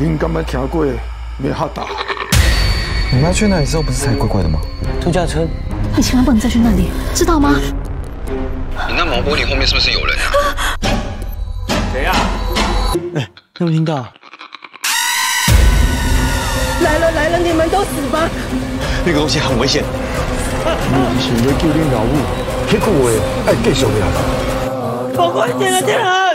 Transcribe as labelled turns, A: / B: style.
A: 您刚刚听过没哈达？
B: 你妈去那里之后不是才怪怪的吗？
C: 度假村，
D: 你千万不能再去那里，知道吗？
E: 你那毛玻璃后面是不是有人啊？
C: 谁呀、哎，有没有听到？
F: 来了来了，你们都死吧！
B: 那个东西很危险。
A: 你是要救你老母，结句我爱继续的。
C: 我快点啊，天
D: 啊！